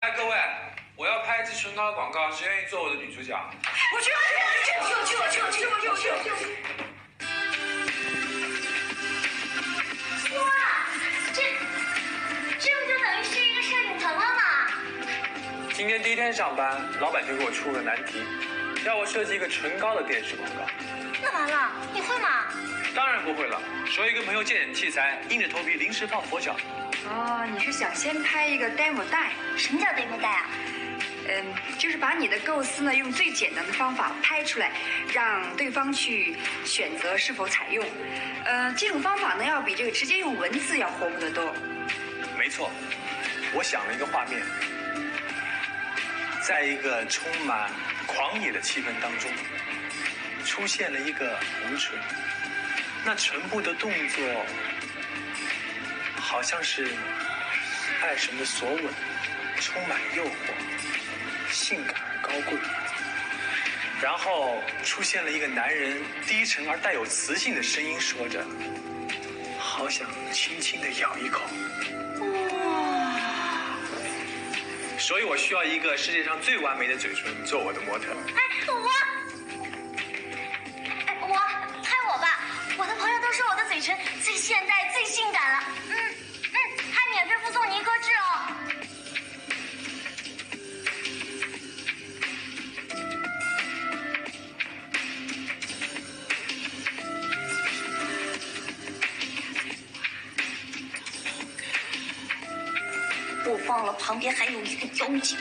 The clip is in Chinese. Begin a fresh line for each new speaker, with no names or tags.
哎，各位，我要拍一支唇膏广告，谁愿意做我的女主角？
我去，我去，我去，我去，我去，我去，我去，我去，我去。哇，这这不就等于是一个摄影棚了吗？
今天第一天上班，老板就给我出个难题，要我设计一个唇膏的电视广告。
那完了，你会吗？
当然不会了，所以跟朋友借点器材，硬着头皮临时抱佛脚。
哦，你是想先拍一个 demo 带，
什么叫 demo 带啊？
嗯，就是把你的构思呢用最简单的方法拍出来，让对方去选择是否采用。呃，这种方法呢要比这个直接用文字要活泼得多。
没错，我想了一个画面，在一个充满狂野的气氛当中，出现了一个红唇，那唇部的动作好像是爱神的索吻，充满诱惑，性感而高贵。然后出现了一个男人低沉而带有磁性的声音，说着：“好想轻轻的咬一口。”所以我需要一个世界上最完美的嘴唇做我的模特。
哎，我，我忘了旁边还有一个妖精。